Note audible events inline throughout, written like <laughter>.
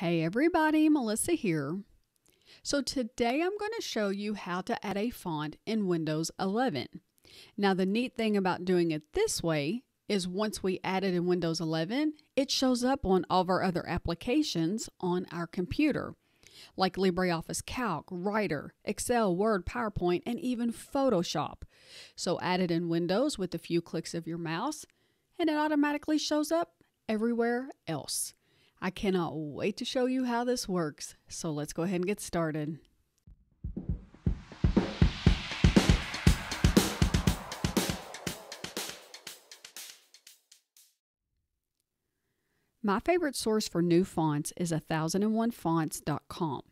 Hey everybody, Melissa here. So today I'm going to show you how to add a font in Windows 11. Now the neat thing about doing it this way is once we add it in Windows 11, it shows up on all of our other applications on our computer, like LibreOffice Calc, Writer, Excel, Word, PowerPoint, and even Photoshop. So add it in Windows with a few clicks of your mouse, and it automatically shows up everywhere else. I cannot wait to show you how this works, so let's go ahead and get started. My favorite source for new fonts is 1001fonts.com.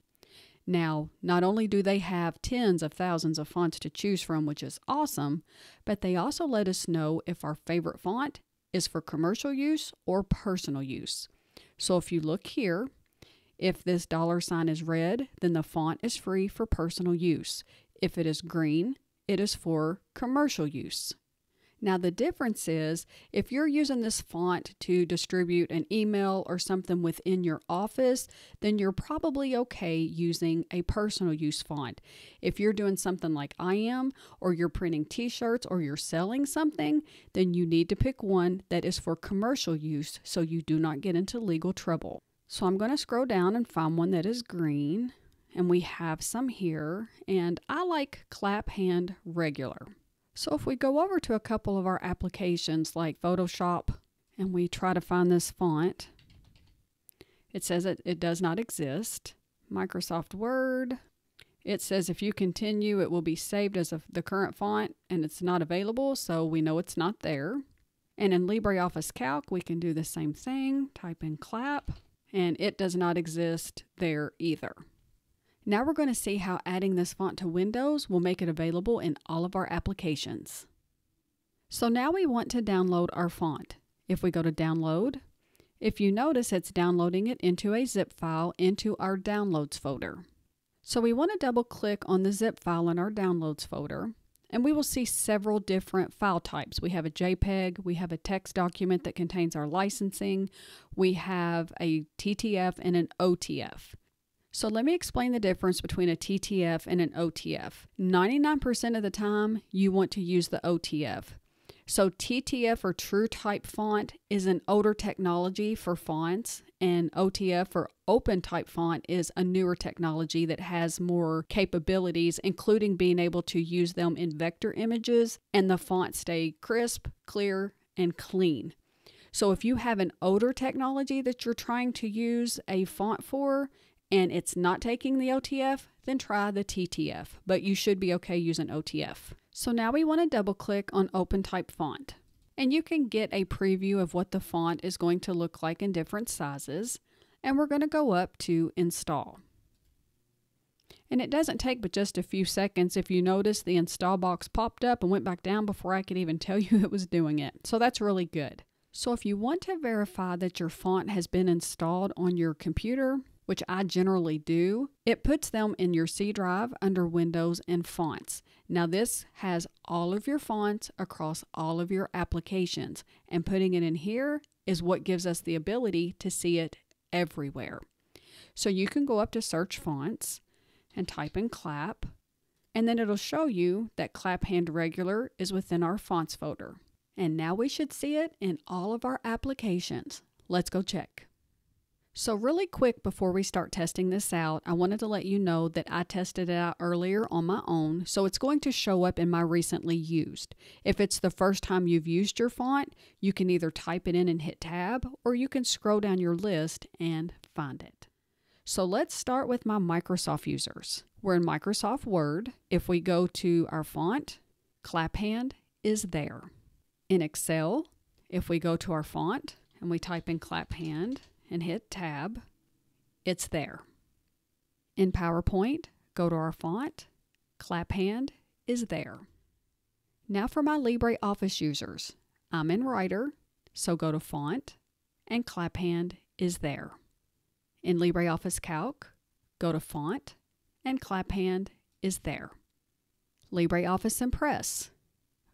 Now, not only do they have tens of thousands of fonts to choose from, which is awesome, but they also let us know if our favorite font is for commercial use or personal use. So if you look here, if this dollar sign is red, then the font is free for personal use. If it is green, it is for commercial use. Now, the difference is if you're using this font to distribute an email or something within your office, then you're probably okay using a personal use font. If you're doing something like I am, or you're printing t shirts, or you're selling something, then you need to pick one that is for commercial use so you do not get into legal trouble. So I'm going to scroll down and find one that is green. And we have some here, and I like clap hand regular. So if we go over to a couple of our applications like Photoshop and we try to find this font, it says it, it does not exist. Microsoft Word, it says if you continue, it will be saved as a, the current font and it's not available, so we know it's not there. And in LibreOffice Calc, we can do the same thing, type in clap, and it does not exist there either. Now we're going to see how adding this font to Windows will make it available in all of our applications. So now we want to download our font. If we go to download, if you notice it's downloading it into a zip file into our downloads folder. So we want to double click on the zip file in our downloads folder and we will see several different file types. We have a JPEG, we have a text document that contains our licensing, we have a TTF and an OTF. So let me explain the difference between a TTF and an OTF. 99% of the time, you want to use the OTF. So TTF or True Type font is an older technology for fonts, and OTF or Open Type font is a newer technology that has more capabilities, including being able to use them in vector images, and the font stay crisp, clear, and clean. So if you have an older technology that you're trying to use a font for, and it's not taking the OTF, then try the TTF, but you should be okay using OTF. So now we want to double click on Open Type Font. And you can get a preview of what the font is going to look like in different sizes. And we're going to go up to Install. And it doesn't take but just a few seconds. If you notice, the install box popped up and went back down before I could even <laughs> tell you it was doing it. So that's really good. So if you want to verify that your font has been installed on your computer, which I generally do, it puts them in your C drive under Windows and Fonts. Now, this has all of your fonts across all of your applications, and putting it in here is what gives us the ability to see it everywhere. So you can go up to Search Fonts and type in Clap, and then it'll show you that Clap Hand Regular is within our Fonts folder. And now we should see it in all of our applications. Let's go check. So, really quick before we start testing this out, I wanted to let you know that I tested it out earlier on my own, so it's going to show up in my recently used. If it's the first time you've used your font, you can either type it in and hit tab, or you can scroll down your list and find it. So, let's start with my Microsoft users. We're in Microsoft Word. If we go to our font, Claphand is there. In Excel, if we go to our font and we type in Claphand, and hit Tab, it's there. In PowerPoint, go to our font, Claphand is there. Now for my LibreOffice users. I'm in Writer, so go to Font, and Claphand is there. In LibreOffice Calc, go to Font, and Claphand is there. LibreOffice Impress,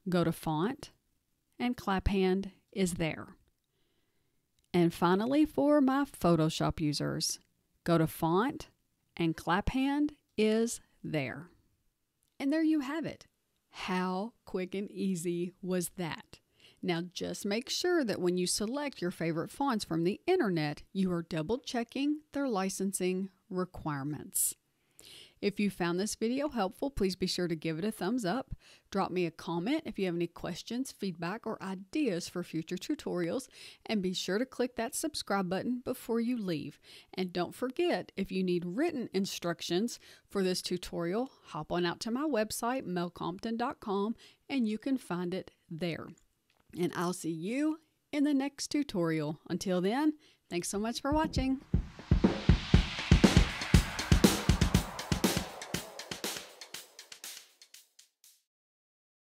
go to Font, and Claphand is there. And finally, for my Photoshop users, Go to font, and Claphand is there. And there you have it. How quick and easy was that? Now, just make sure that when you select your favorite fonts from the internet, you are double checking their licensing requirements. If you found this video helpful, please be sure to give it a thumbs up. Drop me a comment if you have any questions, feedback, or ideas for future tutorials, and be sure to click that subscribe button before you leave. And don't forget, if you need written instructions for this tutorial, hop on out to my website, melcompton.com, and you can find it there. And I'll see you in the next tutorial. Until then, thanks so much for watching.